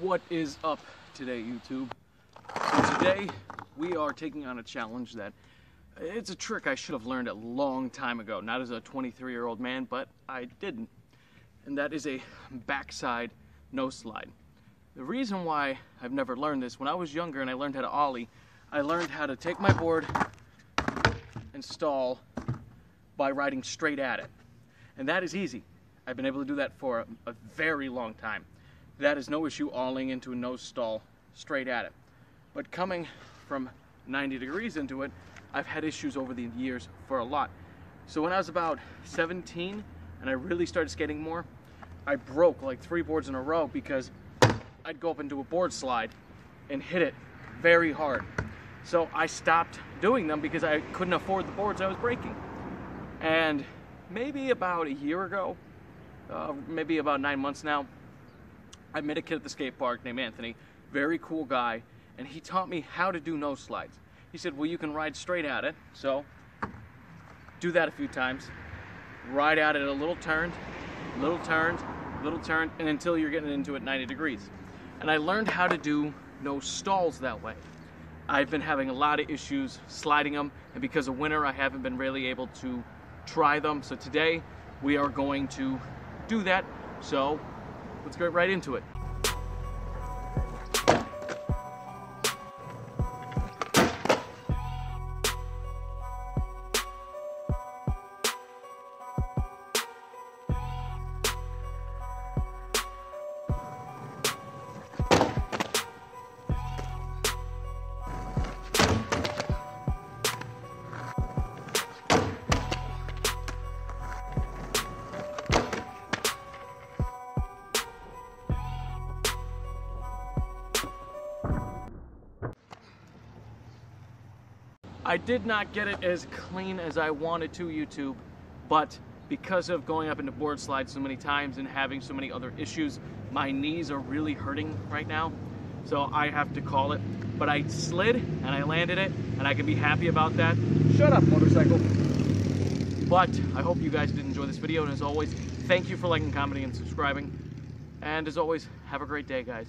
What is up today, YouTube? So today we are taking on a challenge that it's a trick I should have learned a long time ago, not as a 23 year old man, but I didn't. And that is a backside nose slide. The reason why I've never learned this, when I was younger and I learned how to ollie, I learned how to take my board and stall by riding straight at it. And that is easy. I've been able to do that for a, a very long time. That is no issue ollieing into a nose stall straight at it. But coming from 90 degrees into it, I've had issues over the years for a lot. So when I was about 17 and I really started skating more, I broke like three boards in a row because I'd go up into a board slide and hit it very hard. So I stopped doing them because I couldn't afford the boards I was breaking. And maybe about a year ago, uh, maybe about nine months now, I met a kid at the skate park named Anthony, very cool guy, and he taught me how to do nose slides. He said, well, you can ride straight at it, so do that a few times. Ride at it a little turned, little turned, little turned, and until you're getting into it 90 degrees. And I learned how to do nose stalls that way. I've been having a lot of issues sliding them, and because of winter, I haven't been really able to try them. So today, we are going to do that. So let's get right into it. I did not get it as clean as I wanted to YouTube, but because of going up into board slides so many times and having so many other issues, my knees are really hurting right now. So I have to call it. But I slid and I landed it and I can be happy about that. Shut up, motorcycle. But I hope you guys did enjoy this video. And as always, thank you for liking, commenting, and subscribing. And as always, have a great day, guys.